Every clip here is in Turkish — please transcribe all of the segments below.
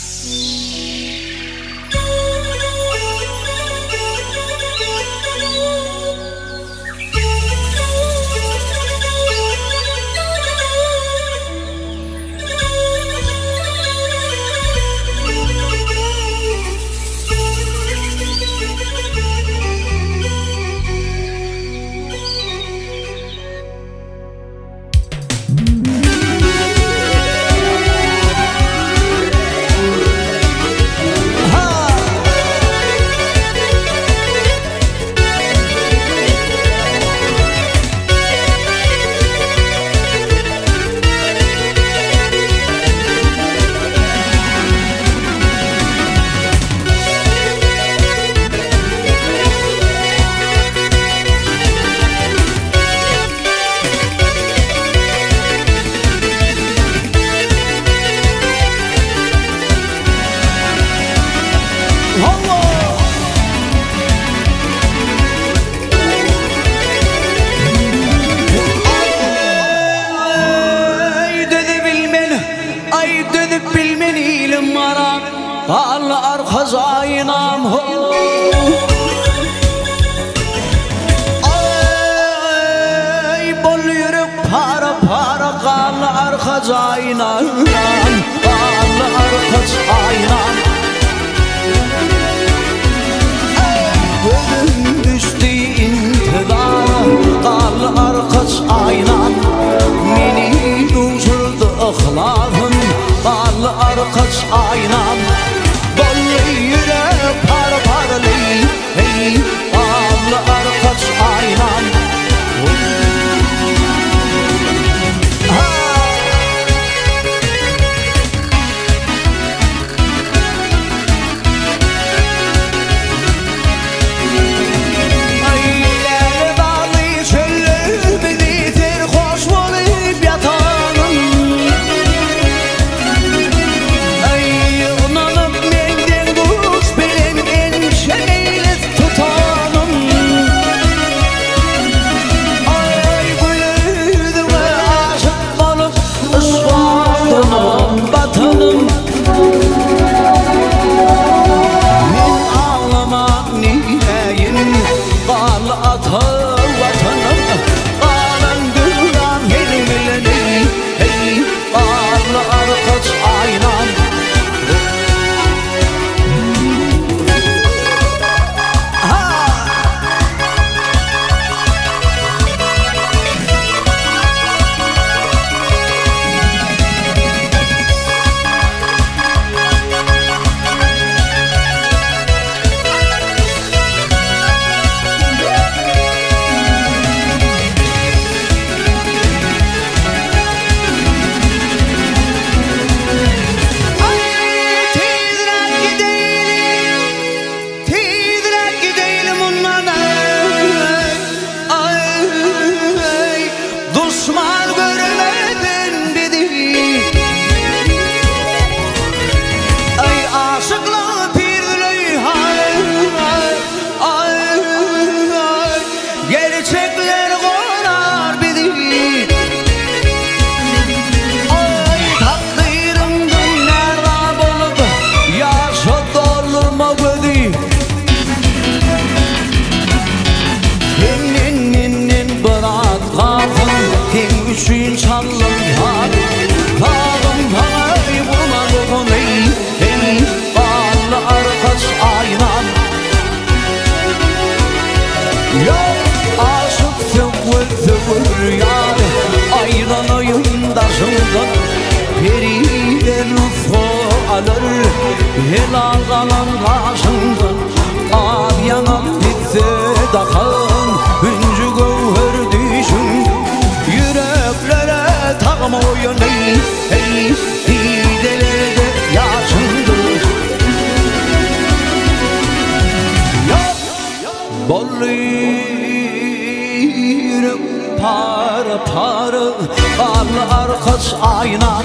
Música kaç aynan Dağlar kaç aynan. Gözüm düştü intidara Dağlar kaç aynan. Mini uçurdu ıhlahım Dağlar kaç aynan. alır Periden ufku alır. El ağalar başından parı parı Parlar kaç aynan?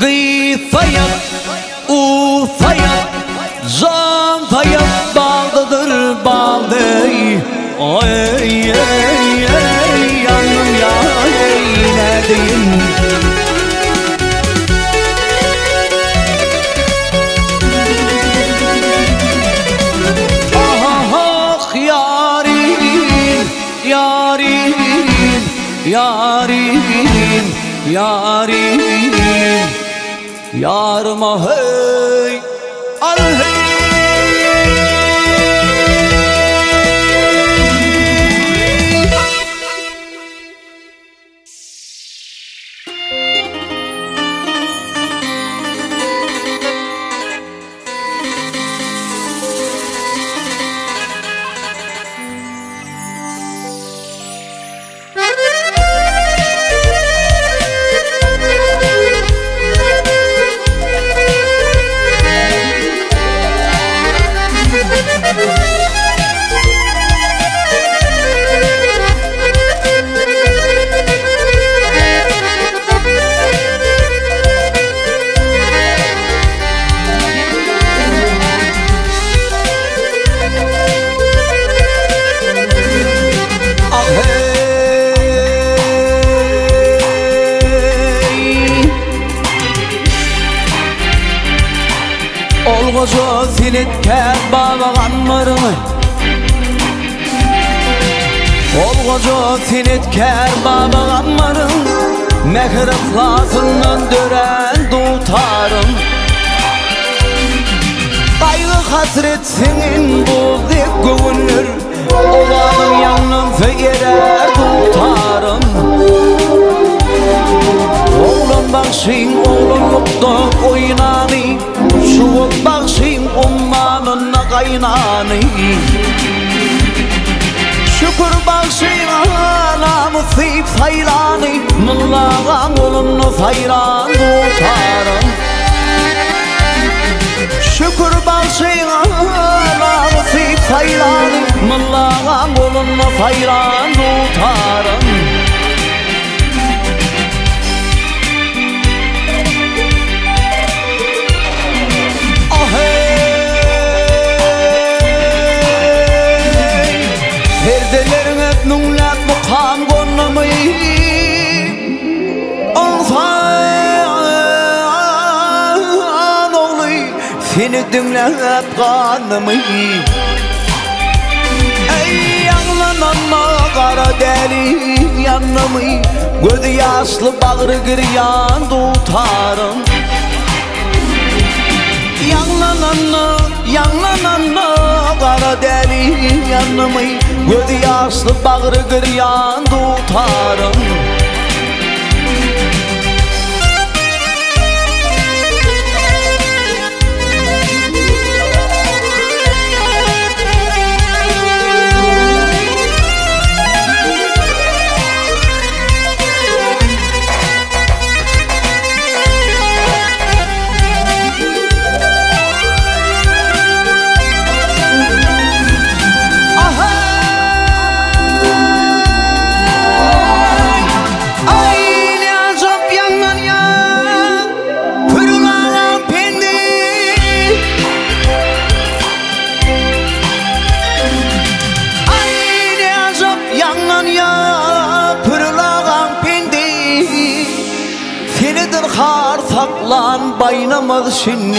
Gıyfayat Ufayat Can fayat bağlıdır bağlı Ay Olgoca silitkär bağlagan mırını Olgoca silitkär bağlagan mırın Mehir ıhlasından dören tutarım. Kaygı hasret senin bu dek gönül. Olanın yanın feyerer tutarım. Oğlum bakşin oğlunlukta oynani kaynani Şükür bakşin anamı sif saylani Mıllağın oğlunu sayran tutarım Şükür bakşina namısı sayran Mıllağın kolunu sayran tutarım Perdelerin hep nunlat mukam konumu Ansan oğlu Seni dinlep kanımı. Ey yanlan Yanlanma kara deli yanımı Gözü yaşlı bağrı giryan tutarım. Yanlananı, yanlananı Kara deli yanımı Gözü yaşlı bağrı giryan tutarım saklan baynamaz şimdi.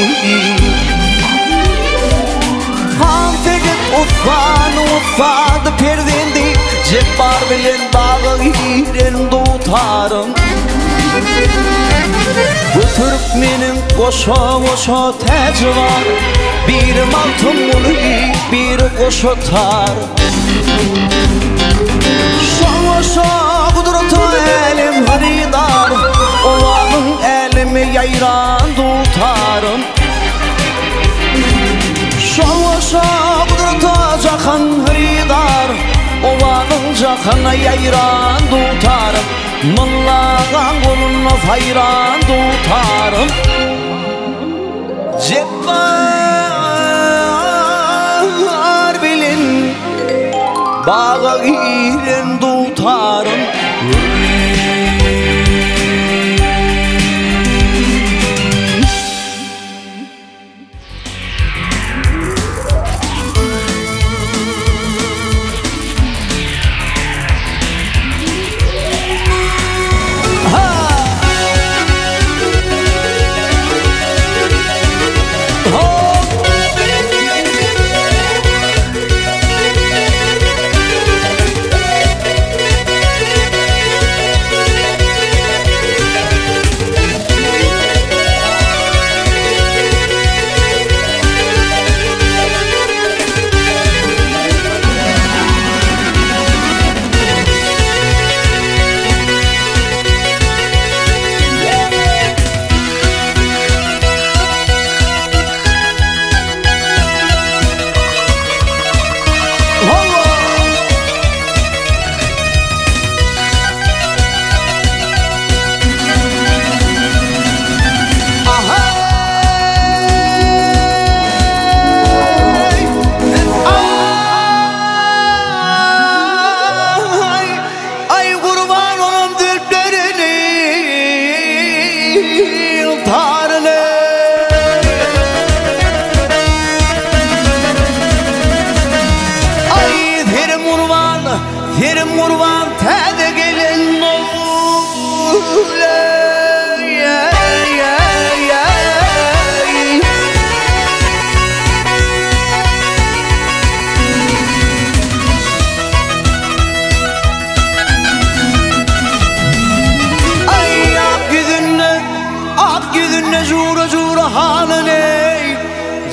Hanfedet ufan ufadı perdendi. Cebbar bilen bağı hiren tutarım Bu Türkmenin koşa koşa teci var. Bir maltım bunu bir koşa tar. Şa şa kudrata elim haridar. Ovanın elimi yayran tutarım Şa şa kudrata cahan haridar Ovanın cahana yayran tutarım Mıllağan koluna fayran tutarım Cebbar bilin Bağa giren tutarım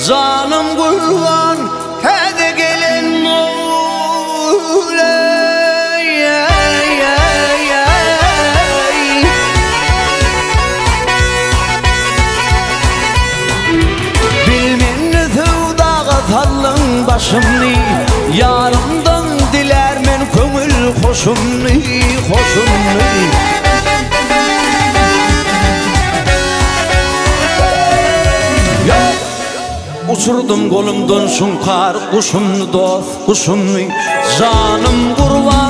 Canım kurban hadi gelin Bilmen sevdağa tallın başımni Yarımdan diler men köngül hoşumni Hoşumni Uçurdum kolumdan şunkar kuşumnu dost kuşumnu Canım kurban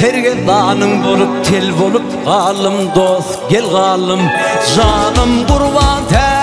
Tergedanın bulup tel bulup kalım dost gel kalım Canım kurban ter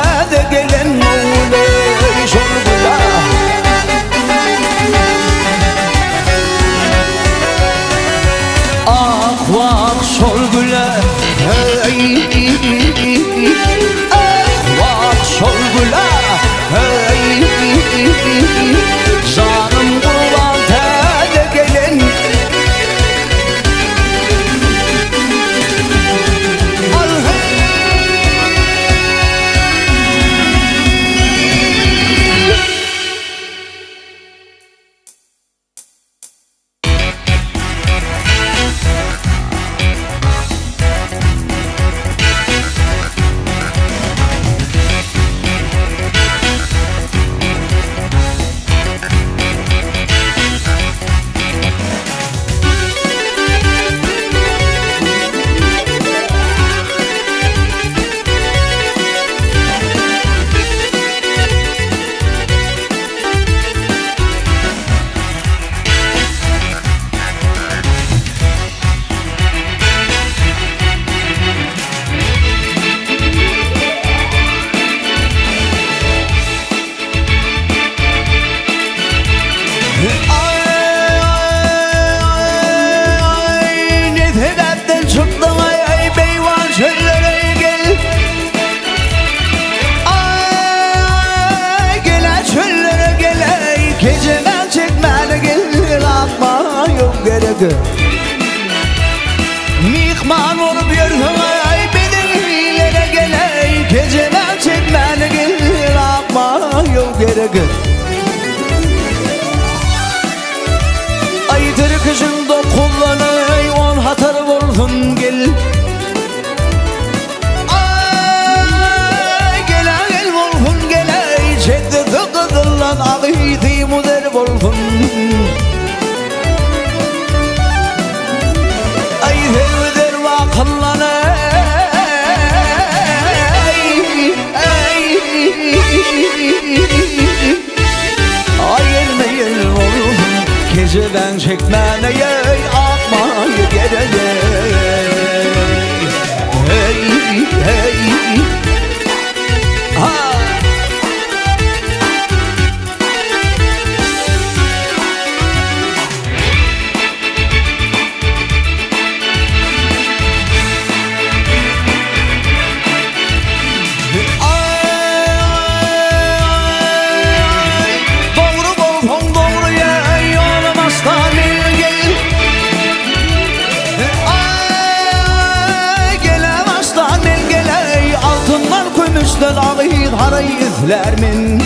izlermin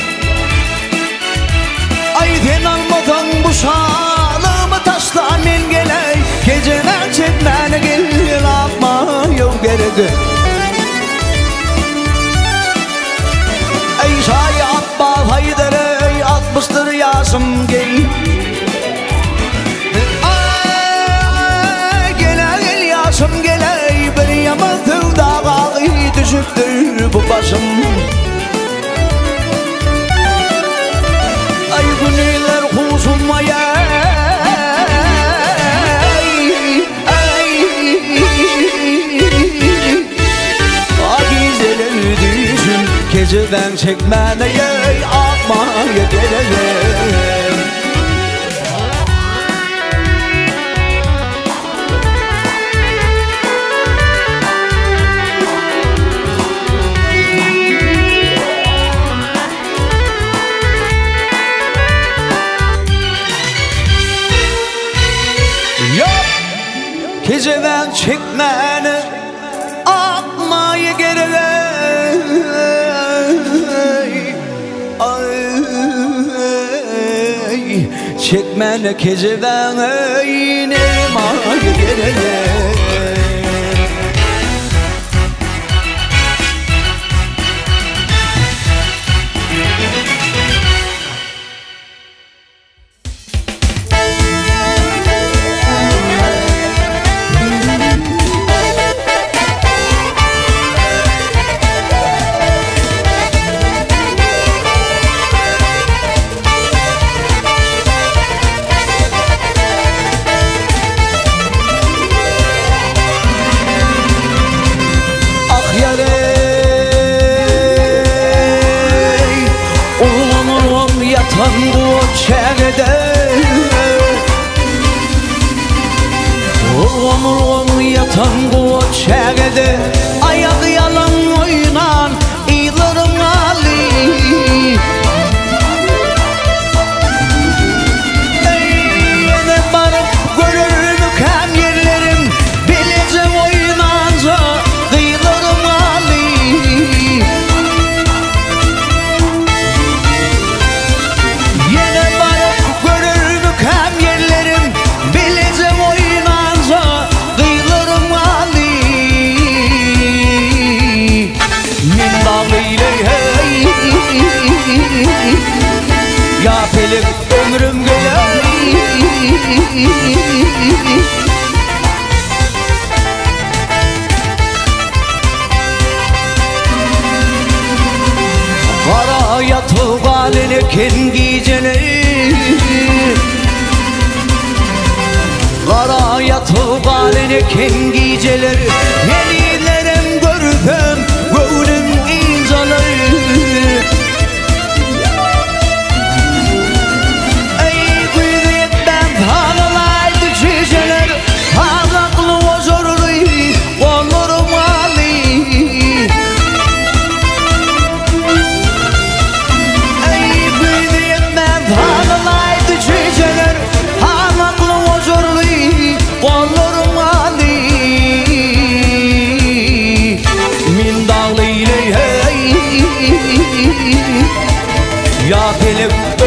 Aydın almadan bu şalımı taşlar min geley Geceler çekmene gel yapma yol geredi Ey şayi abba haydar ey atmıştır yaşım gel Yaşım geley bir yamazdım dağı düşüktür bu başım. çıkmaya ay, ay. Agizel öldüğüm geceden çekmeye Aman Ay Çekmeni kezeden Ey nemayı Ya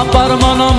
apar manam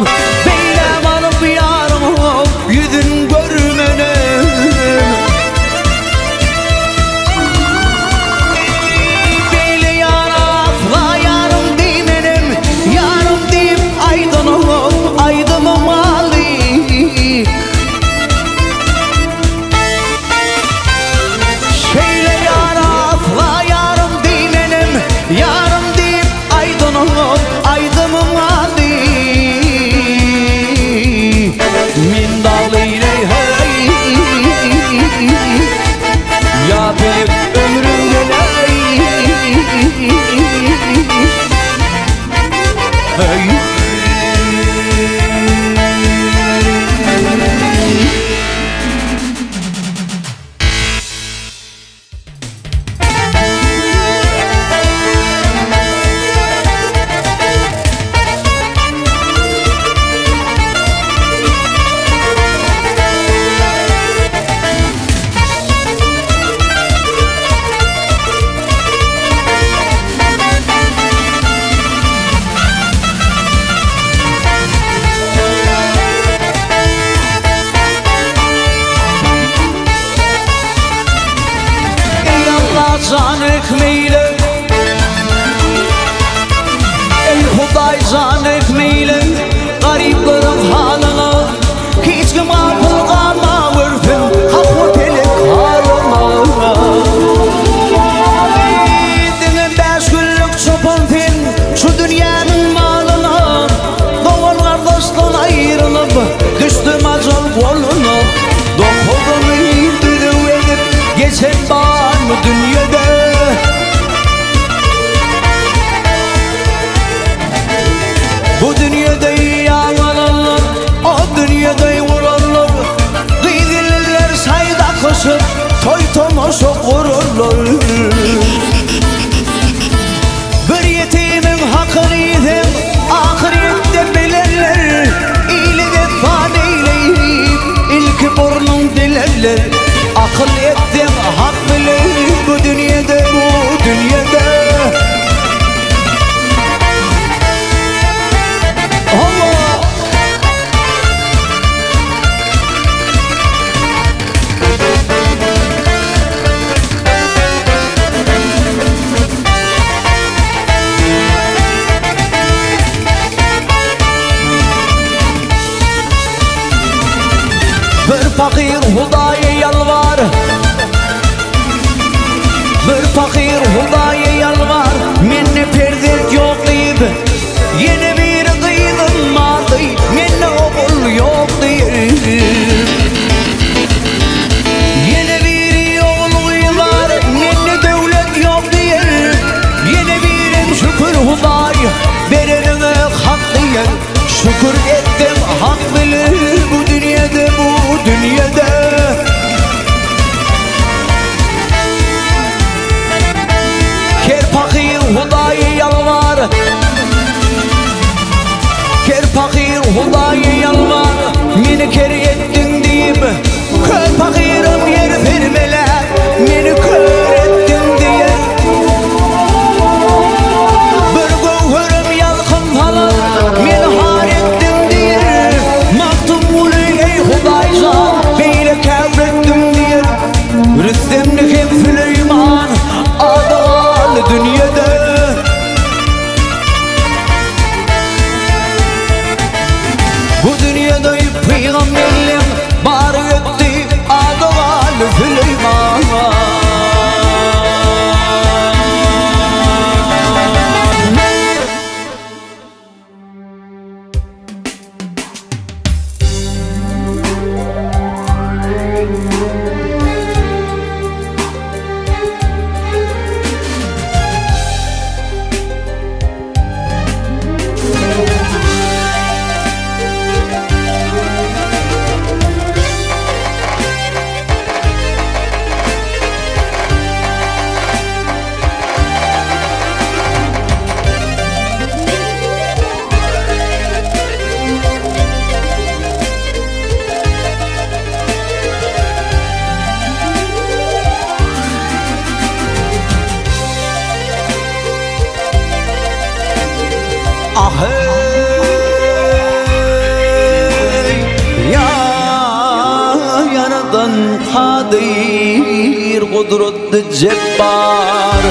Cebbar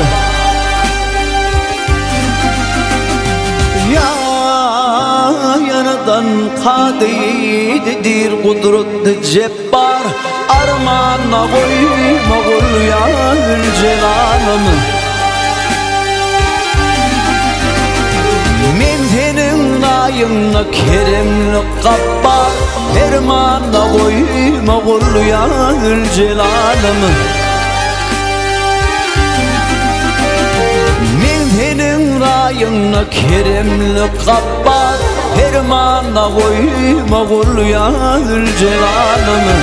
Ya yaradan kadidir kudret cebbar. Armağana koyma kul ya celalımı Men senin kayınla keremli kabbar. Fermana koyma kul ya celalımı yınlı keremli kapbar Hermana koyma kul yar celalını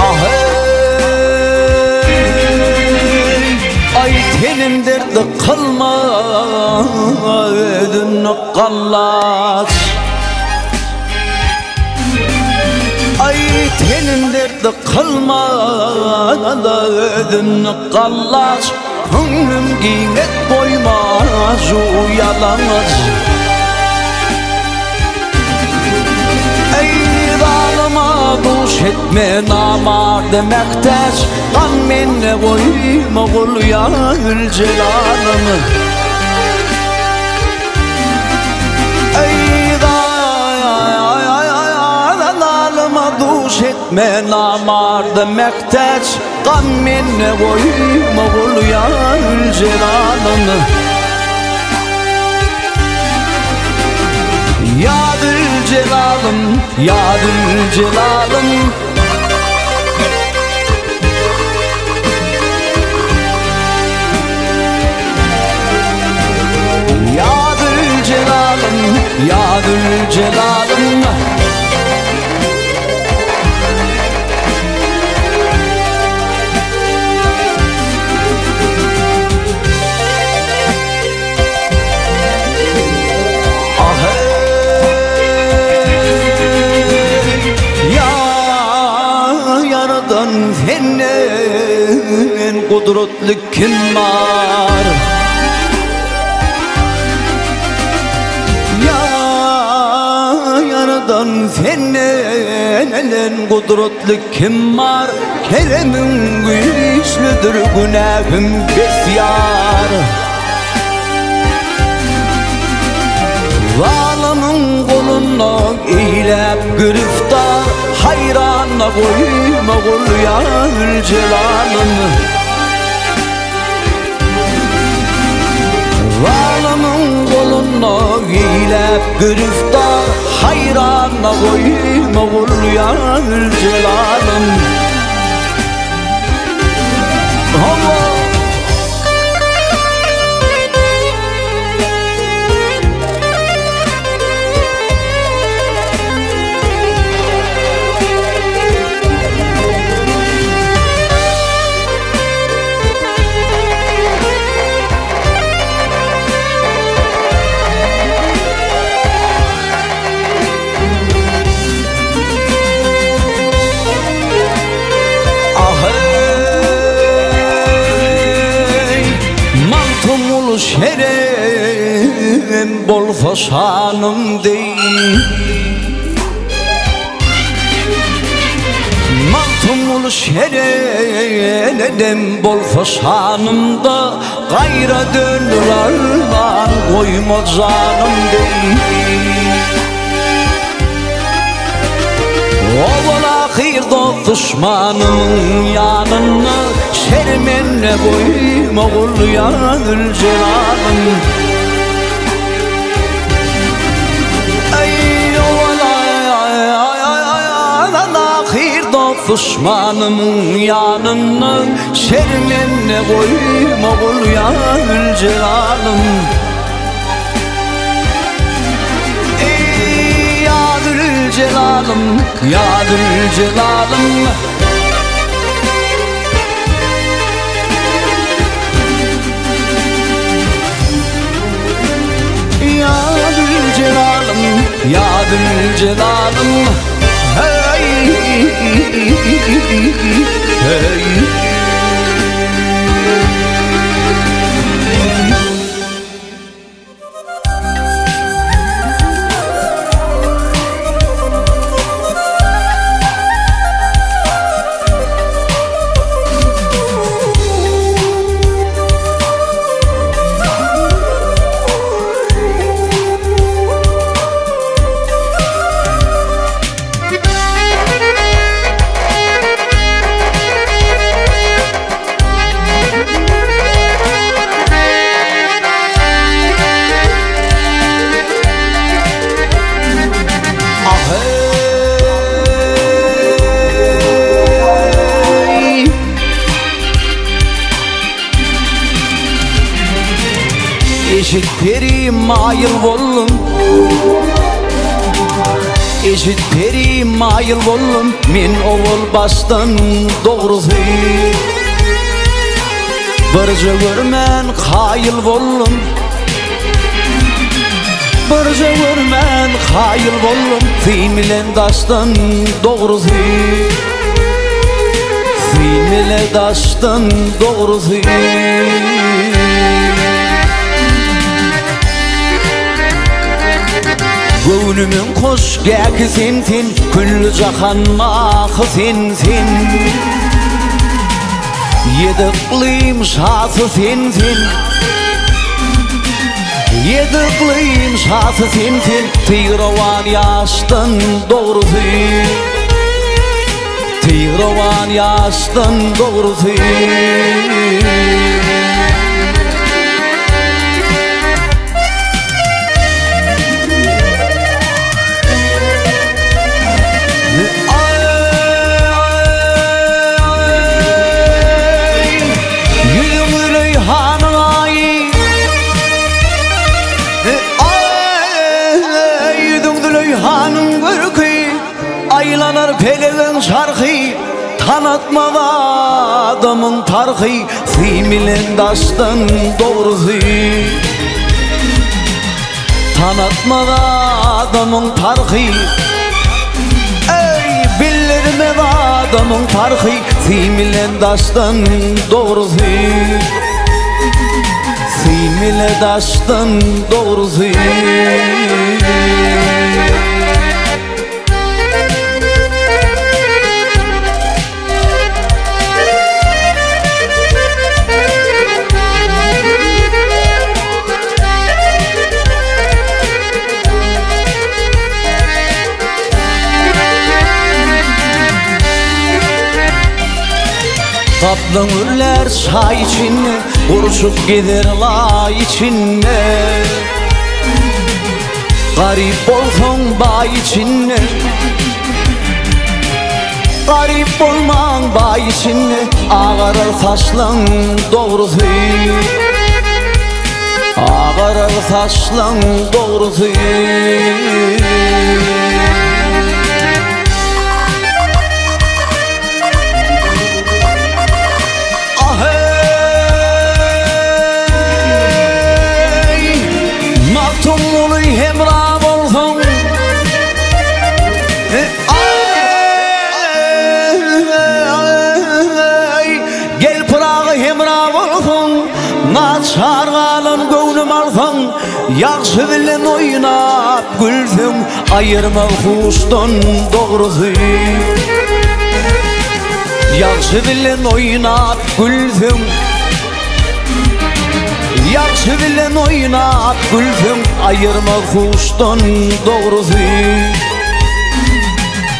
ah Ay telim derdi kalma ödünü kallar tenimdirdi qilmada o'zimni qallash ko'nglim kiynet qo'ymas u yalang'och duş etme namardı mekteş Kan minne koyma kul ya gül celalımı. Duş etme namar demekteş Kan minne koyma kul ya celalımı Ya Celalım, Ya Celalım Ya Celalım, Ya Celalım Ah yaradan senin kudretli kim var? Ya yaradan senin kudretli kim var? Keremin güçlüdür günahım besyar. Zalimin koluna eğilip giriftar Hayranla koyma kul ya celalım Zalimin koluna eğilip giriftar Hayranla koyma kul ya celalım şerem bol faşanım değil Mantumul şerem bol faşanımda Gayra dönür arman koyma canım değil Oğul ahirde düşmanın yanına Şermenle koyma kul yanır celalım düşmanımın yanına Şermenle koyma kul yanır celalım. Ey celalım, yadır celalım. Yadır celalım, yadır celalım Hey, Eşit peri mayıl bollum Men oğul bastan doğrusu Barca görmen hayıl bollum Barca görmen hayıl bollum Fimilen dastan doğrusu Fimile dastan doğrusu көңілімен қош бәкі сен күллі жаһан мақы сенсен еді қылайым жасы сенсен еді қылайым жасы сенсен тыйрауан яштың доғрысы тыйрауан яштың adamın tarhı Similen daştan doğrusu Tanıtmadı adamın tarhı. Ey bilirme adamın tarhı Similen daştan doğrusu Simile daştan doğrusu Müller çay içinde Uruşup gider la içinde Garip olsun bay içinde Garip olman bay içinde Ağarır saçlan doğrusu Ağarır saçlan doğrusu Bilen oynap gülsün Ayırma huştan doğrusu. Yaxşı bilen oynap gülsün Yaxşı bilen oynap gülsün Ayırma huştan doğrusu.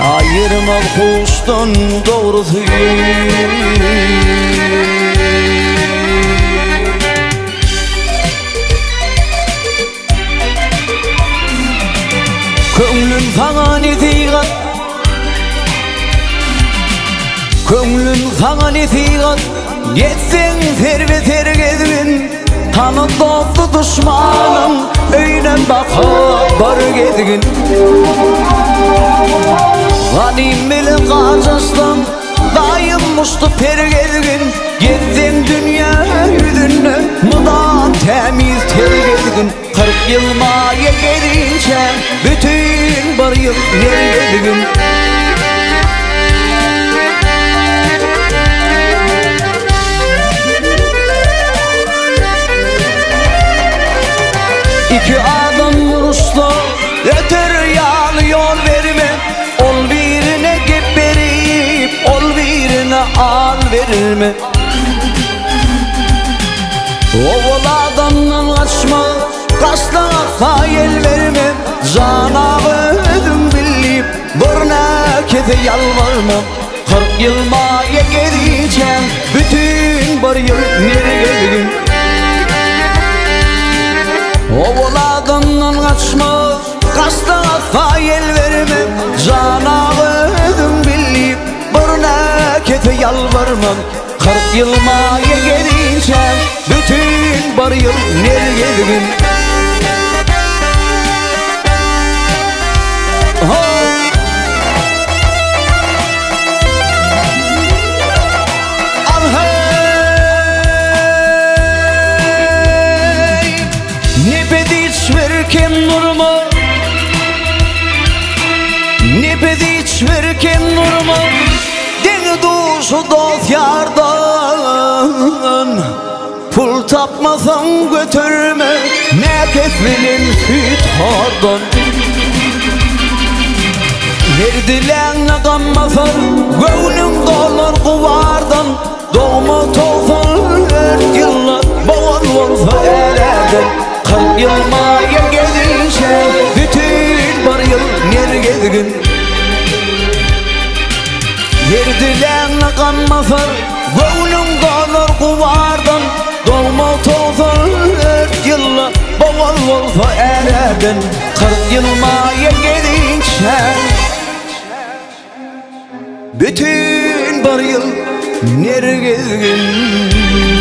Ayırma huştan doğrusu Köңlün sana nesigat Köңlün sana nesigat Yetsen serve sergezgin Tanı dostu düşmanım Öynen bakıp bar gezgin Ganim bilen kaçastan Dayım muştu pergezgin Yetsen dünya yüzünü Mudan temiz tergezgin Kırk yıl maya gelince Bütün bir yıl gün İki adam vuruştu Ötür yağlı yol verme. Ol birine geberip Ol birine al verme Oğul adamdan kaçma Kaçta fayel verme. Cana ödüm bilip Burna kete yalvarmam Kırk yıl maya gideceğim Bütün bir yıl nereye adamdan kaçma Kaçta fayel verme. Cana ödüm bilip Burna kete yalvarmam Kırk yıl maya gelince Bütün bir yıl nereye gün verken nurma Ne bediç verken nurma Duşu dost yardan Pul tapmasan götürme. Ne kefilin süt hardan Her dileğine kanmasın Gönlün dolur kuvardan. Doğma tozun her yıllar Boğul olsa elerden. Kırk yıl maya gezişe Bütün bir yıl yer gezgin Yer dileğine kanmasın Gönlün dolur kuvardan. Doğma tozun her yıllar Boğul olsa elerden Kırk yıl maya gezişe bütün bir yıl nereye gezgin